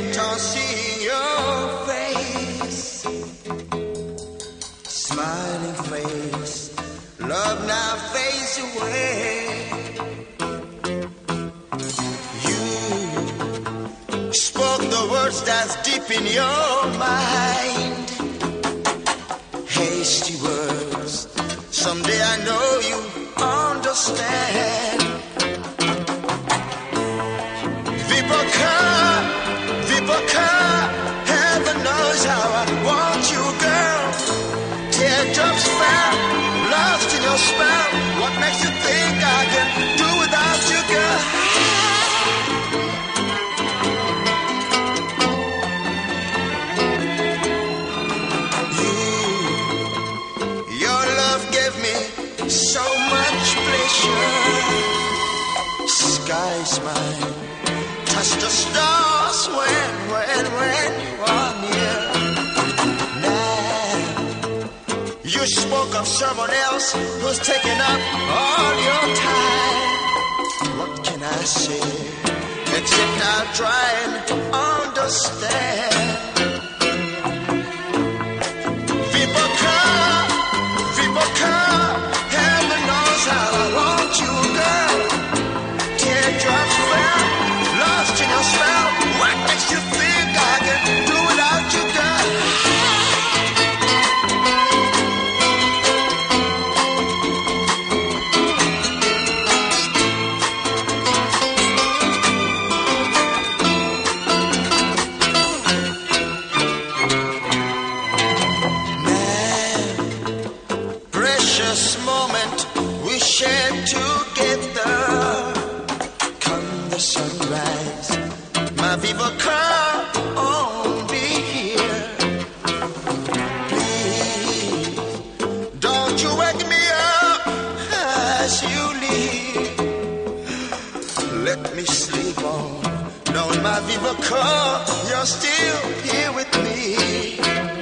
kept on seeing your face. Smiling face, love now fades away. You spoke the words that's deep in your mind. Hasty words, someday I know you understand. Sky's mine touch the stars when, when, when you are near. Now, you spoke of someone else who's taking up all your time. What can I say? Except now try and understand. sunrise. My people come on, here. Please, don't you wake me up as you leave. Let me sleep on. No, my people come, you're still here with me.